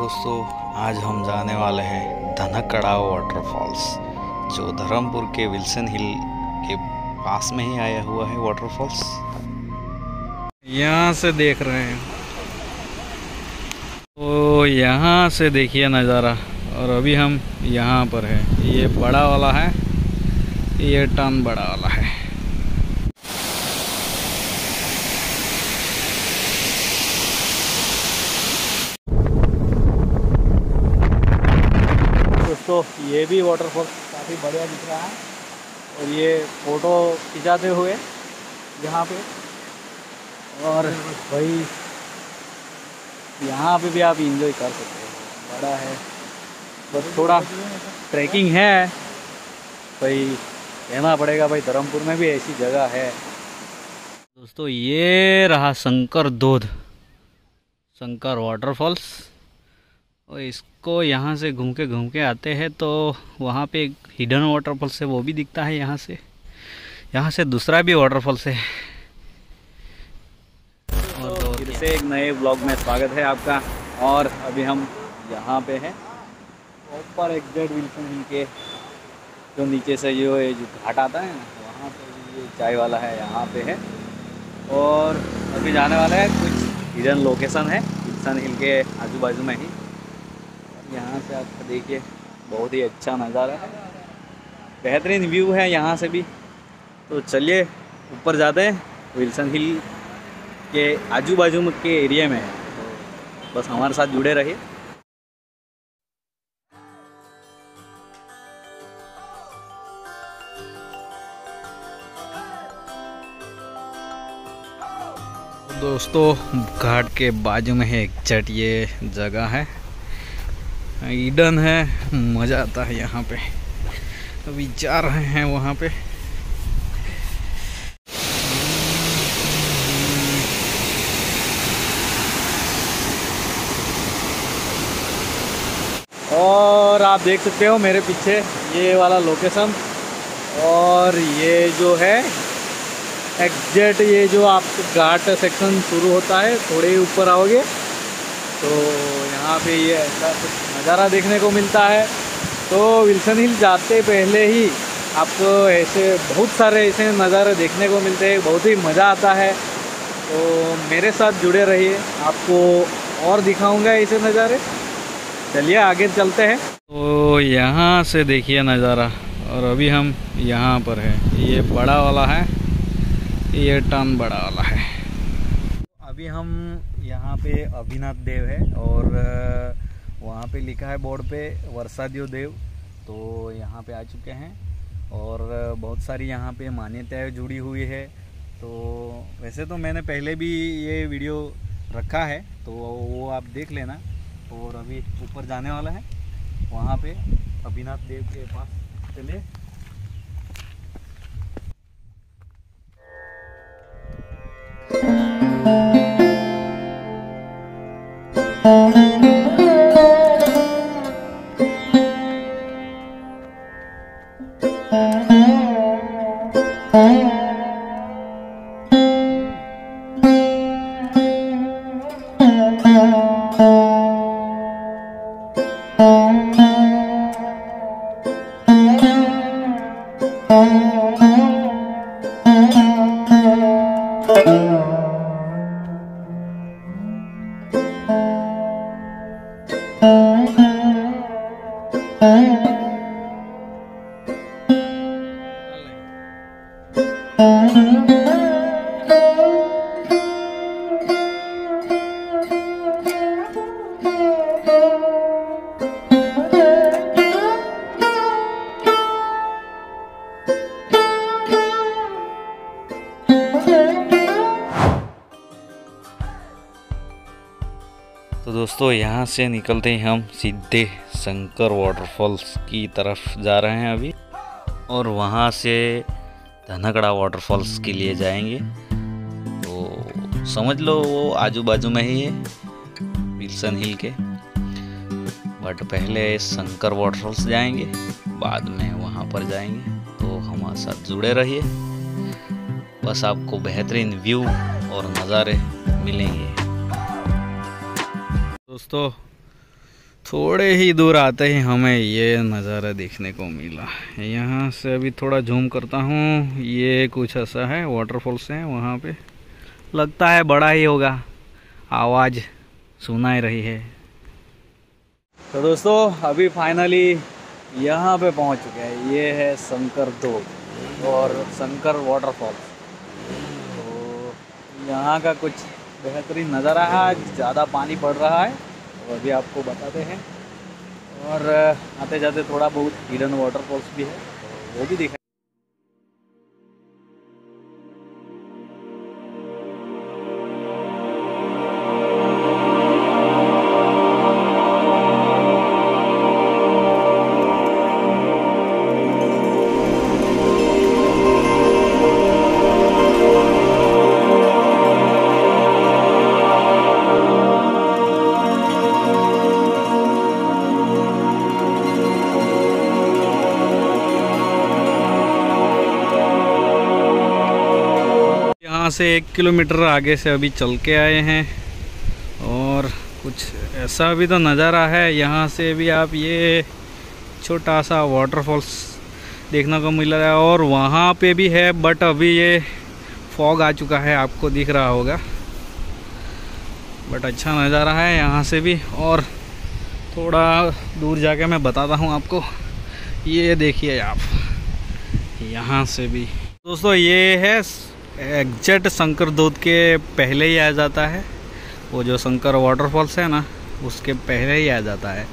दोस्तों, आज हम जाने वाले हैं धनकड़ा वाटरफॉल्स जो धर्मपुर के विल्सन हिल के पास में ही आया हुआ है वाटरफॉल्स यहाँ से देख रहे हैं। तो यहाँ से देखिए नज़ारा, और अभी हम यहाँ पर है। ये बड़ा वाला है, ये टन बड़ा वाला है दोस्तों ये भी वाटरफॉल काफ़ी बढ़िया दिख रहा है। और ये फ़ोटो खिंचाते हुए यहाँ पे। और भाई, यहाँ पे भी आप इंजॉय कर सकते हो। बड़ा है। बस थोड़ा ट्रैकिंग है। भाई कहना पड़ेगा भाई। धर्मपुर में भी ऐसी जगह है। दोस्तों, ये रहा शंकर दूध। शंकर वाटरफॉल्स और इसको यहाँ से घूम के घूम के आते हैं तो वहाँ पे एक हिडन वाटरफॉल्स है वो भी दिखता है यहाँ से। यहाँ से दूसरा भी वाटरफॉल्स है और तो फिर से एक नए ब्लॉग में स्वागत है आपका और अभी हम यहाँ पे हैं। ऊपर एग्जैक्ट विल्सन हिल के जो नीचे से जो ये जो घाट आता है ना वहाँ पे ये चाय वाला है यहाँ पे है। और अभी जाने वाला है कुछ हिडन लोकेशन है विल्सन हिल के आजू बाजू में ही। यहाँ से आपका देखिए, बहुत ही अच्छा नज़ारा है। बेहतरीन व्यू है यहाँ से भी। तो चलिए, ऊपर जाते हैं, विल्सन हिल के आजू बाजू के एरिया में। है तो बस हमारे साथ जुड़े रहिए। दोस्तों, घाट के बाजू में है एक चट ये जगह है। ईडन है, मज़ा आता है यहाँ पे। अभी जा रहे हैं वहाँ पे। और आप देख सकते हो मेरे पीछे ये वाला लोकेशन और ये जो है एग्जैक्ट ये जो आप घाट सेक्शन शुरू होता है, थोड़े ऊपर आओगे तो यहाँ पे ये ऐसा नज़ारा देखने को मिलता है। तो विल्सन हिल जाते पहले ही आपको ऐसे बहुत सारे ऐसे नज़ारे देखने को मिलते हैं, बहुत ही मज़ा आता है। तो मेरे साथ जुड़े रहिए, आपको और दिखाऊँगा ऐसे नज़ारे। चलिए आगे चलते हैं। तो यहाँ से देखिए नज़ारा, और अभी हम यहाँ पर है। ये बड़ा वाला है, ये टन बड़ा वाला है। अभी हम यहाँ पे अभिनाथ देव है, और वहाँ पे लिखा है बोर्ड पे वर्षा देव तो यहाँ पे आ चुके हैं और बहुत सारी यहाँ पे मान्यताएँ जुड़ी हुई है। तो वैसे तो मैंने पहले भी ये वीडियो रखा है तो वो आप देख लेना। और अभी ऊपर जाने वाला है। वहाँ पे अभिनाथ देव के पास चलिए। दोस्तों, यहाँ से निकलते ही हम सीधे शंकर वाटरफॉल्स की तरफ़ जा रहे हैं अभी। और वहाँ से धनकड़ा वाटरफॉल्स के लिए जाएँगे। तो समझ लो, वो आजू बाजू में ही है, विल्सन हिल के। बट पहले शंकर वाटरफॉल्स जाएँगे, बाद में वहाँ पर जाएँगे। तो हमारे साथ जुड़े रहिए। बस आपको बेहतरीन व्यू और नज़ारे मिलेंगे। दोस्तों थोड़े ही दूर आते ही हमें ये नज़ारा देखने को मिला। यहाँ से अभी थोड़ा झूम करता हूँ। ये कुछ ऐसा है वाटरफॉल्स हैं वहाँ पे। लगता है बड़ा ही होगा। आवाज़ सुना ही रही है। तो दोस्तों, अभी फाइनली यहाँ पे पहुँच चुके हैं। ये है शंकर दो और शंकर वाटरफॉल्स तो यहाँ का कुछ बेहतरीन नज़ारा है। ज़्यादा पानी पड़ रहा है। तो अभी आपको बताते हैं। और आते जाते थोड़ा बहुत हिडन वाटरफॉल्स भी है तो वो भी दिखा से एक किलोमीटर आगे से अभी चल के आए हैं और कुछ ऐसा भी तो नज़ारा है। यहाँ से भी आप ये छोटा सा वाटरफॉल्स देखने को मिल रहा है और वहाँ पे भी है बट अभी ये फॉग आ चुका है, आपको दिख रहा होगा। बट अच्छा नज़ारा है यहाँ से भी और थोड़ा दूर जाके मैं बताता हूँ आपको। ये देखिए आप, यहाँ से भी। दोस्तों, ये है एग्जैक्ट शंकर दूध के पहले ही आ जाता है। वो जो शंकर वाटरफॉल्स है ना, उसके पहले ही आ जाता है।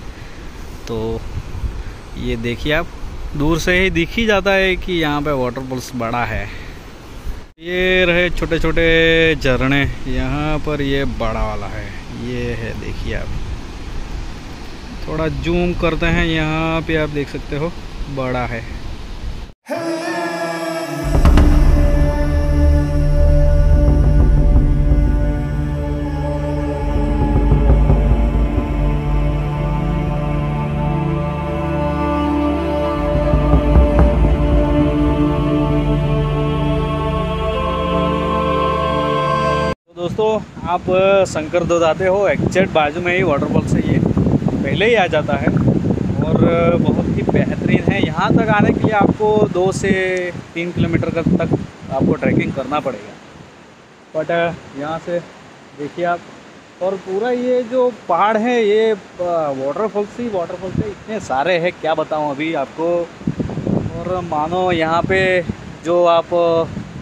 तो ये देखिए आप, दूर से ही दिख ही जाता है कि यहाँ पे वाटरफॉल्स बड़ा है। ये रहे छोटे छोटे झरने, यहाँ पर ये बड़ा वाला है। ये है, देखिए आप। थोड़ा जूम करते हैं, यहाँ पे आप देख सकते हो, बड़ा है। आप शंकर दूध आते हो एग्जैक्ट बाजू में ही वाटरफॉल से ये। पहले ही आ जाता है और बहुत ही बेहतरीन है। यहाँ तक आने के लिए आपको दो से तीन किलोमीटर तक आपको ट्रैकिंग करना पड़ेगा। बट यहाँ से देखिए आप, और पूरा ये जो पहाड़ है, ये वाटरफॉल्स ही वाटरफॉल से इतने सारे हैं, क्या बताऊँ अभी आपको? और मानो यहाँ पे जो आप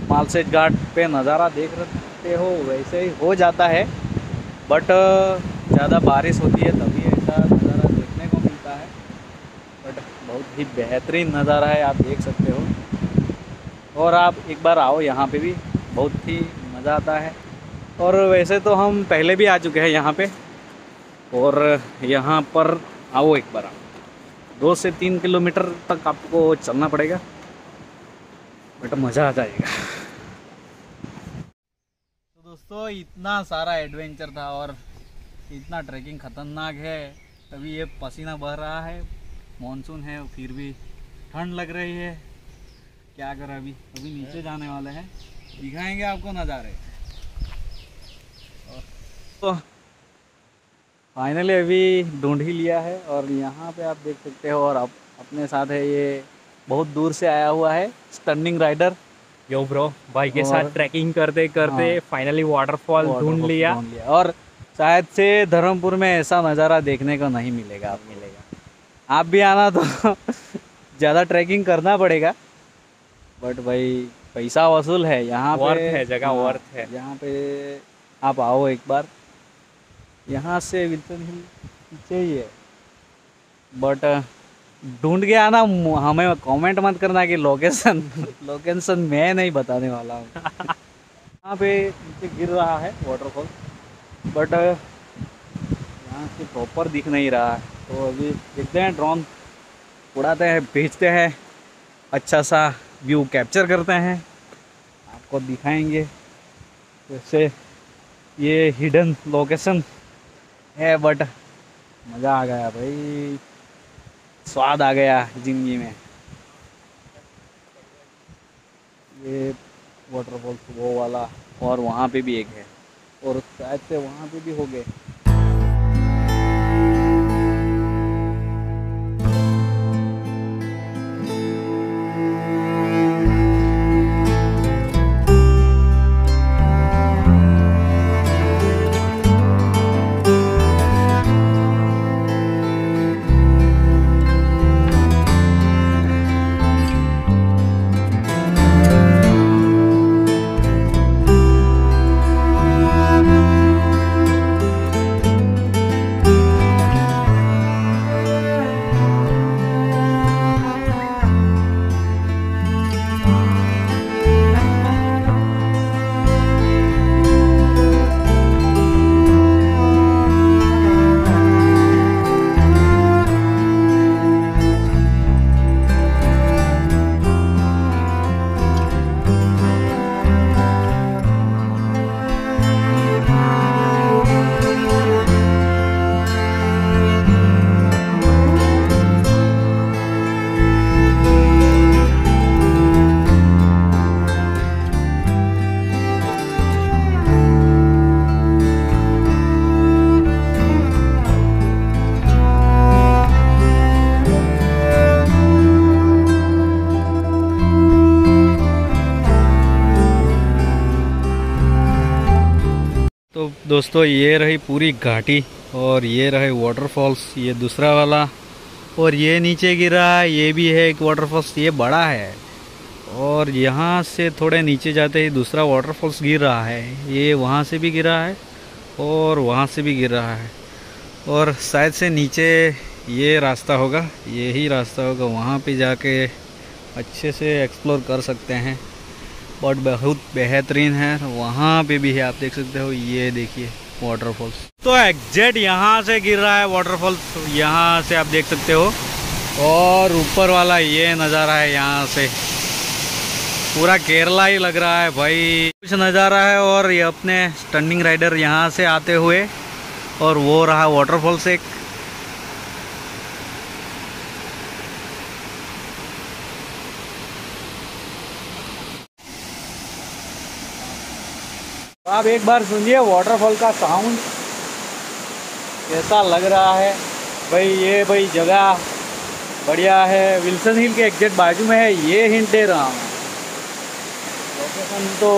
मालसेज घाट पे नज़ारा देख रहे देखते हो, वैसे ही हो जाता है बट ज़्यादा बारिश होती है तभी ऐसा नज़ारा देखने को मिलता है बट बहुत ही बेहतरीन नज़ारा है, आप देख सकते हो। और आप एक बार आओ यहाँ पे भी, बहुत ही मज़ा आता है। और वैसे तो हम पहले भी आ चुके हैं यहाँ पे, और यहाँ पर आओ एक बार आओ दो से तीन किलोमीटर तक आपको चलना पड़ेगा बट मज़ा आ जाएगा। दोस्तों, इतना सारा एडवेंचर था और इतना ट्रैकिंग ख़तरनाक है। अभी ये पसीना बह रहा है मानसून है, फिर भी ठंड लग रही है। क्या कर अभी? अभी नीचे जाने वाले हैं। दिखाएँगे आपको नज़ारे। तो फाइनली अभी ढूंढ ही लिया है और यहाँ पे आप देख सकते हो और आप अपने साथ है ये, बहुत दूर से आया हुआ है स्टर्निंग राइडर यो ब्रो भाई के साथ ट्रैकिंग करते करते हाँ, फाइनली वाटरफॉल ढूंढ लिया। और शायद से धर्मपुर में ऐसा नज़ारा देखने को नहीं मिलेगा आप मिलेगा। आप भी आना तो ज़्यादा ट्रैकिंग करना पड़ेगा। बट भाई पैसा वसूल है यहाँ पे है जगह हाँ, वर्थ है। यहाँ पे आप आओ एक बार। यहाँ से विल्सन हिल ही है बट ढूंढ के आना हमें कमेंट मत करना कि लोकेशन लोकेशन मैं नहीं बताने वाला हूँ। यहाँ पे नीचे गिर रहा है वाटरफॉल बट यहाँ से प्रॉपर दिख नहीं रहा है। तो अभी देखते हैं ड्रोन उड़ाते हैं भेजते हैं अच्छा सा व्यू कैप्चर करते हैं। आपको दिखाएँगे जैसे ये हिडन लोकेशन है बट मज़ा आ गया भाई। स्वाद आ गया ज़िंदगी में। ये वाटरफॉल वो वाला, और वहाँ पे भी एक है। और शायद से वहाँ पे भी हो गए। दोस्तों, ये रही पूरी घाटी और ये रहे वाटरफॉल्स ये दूसरा वाला। और ये नीचे गिरा है ये भी है एक वाटरफॉल्स ये बड़ा है। और यहाँ से थोड़े नीचे जाते ही दूसरा वाटरफॉल्स गिर रहा है। ये वहाँ से भी गिरा है और वहाँ से भी गिर रहा है। और शायद से नीचे ये रास्ता होगा यही रास्ता होगा। वहाँ पे जाके अच्छे से एक्सप्लोर कर सकते हैं। बट बहुत बेहतरीन है, वहाँ पे भी है, आप देख सकते हो, ये देखिए वाटरफॉल्स तो एग्जैक्ट यहाँ से गिर रहा है वाटरफॉल्स यहाँ से आप देख सकते हो, और ऊपर वाला ये नज़ारा है यहाँ से। पूरा केरला ही लग रहा है भाई। कुछ नज़ारा है, और ये अपने स्टंडिंग राइडर यहाँ से आते हुए, और वो रहा वाटरफॉल से आप एक बार सुनिए वाटरफॉल का साउंड कैसा लग रहा है? भाई, ये भाई जगह बढ़िया है। विल्सन हिल के एग्जैक्ट बाजू में है, ये हिंट दे रहा हूँ लोकेशन तो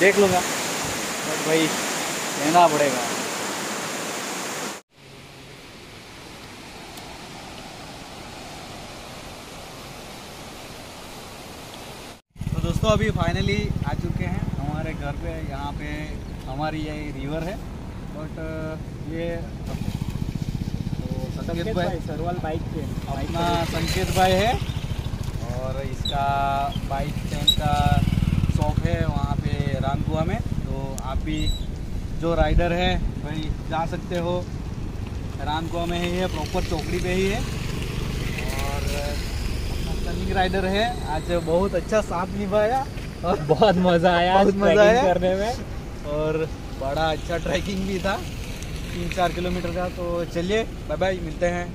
देख लूँगा बट भाई, लेना पड़ेगा। तो दोस्तों, अभी फाइनली आ चुके हैं। हमारे घर पे यहाँ पे हमारी ये रिवर है बट ये तो संकेत भाई। सरवाल बाइक पे अपना संकेत भाई है और इसका बाइक चैन का शॉप है वहाँ पे रामकुआ में। तो आप भी जो राइडर है भाई जा सकते हो। रामकुआ में ही है प्रॉपर चौकड़ी पे ही है। और रनिंग राइडर है। आज बहुत अच्छा साथ निभाया। और बहुत मज़ा आया बहुत मज़ा आया। करने में। और बड़ा अच्छा ट्रैकिंग भी था। तीन चार किलोमीटर का तो चलिए बाय बाय मिलते हैं।